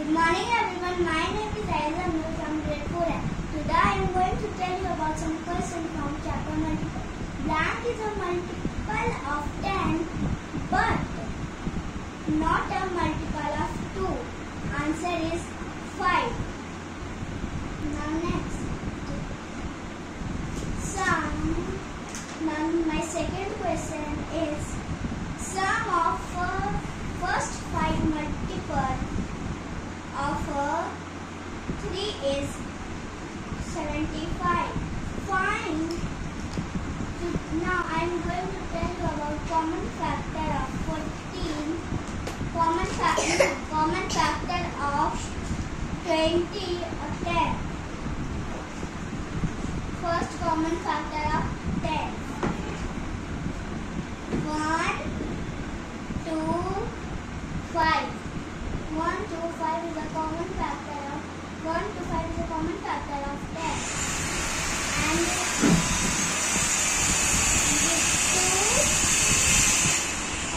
Good morning everyone. My name is Aiza Nur from grade 4. Today I am going to tell you about some questions from chapter multiple. Blank is a multiple of 10 but not a multiple of 2. Answer is 5. Now next. Sum. Now my second question is sum of uh, first 5 multiple of uh, 3 is 75. Find. Now I am going to tell you about common factor of 14. Common factor, common factor of 20 or 10. First common factor of 10. 1, 2, 5. 1 to 5 is a common factor of 1 to 5 is a common factor of 10 and this 2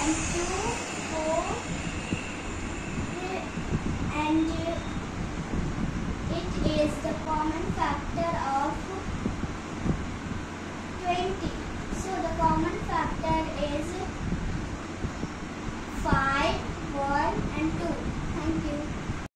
and 2 4 and it is the common factor of 20 so the common factor is 5 1 and 2 Thank you.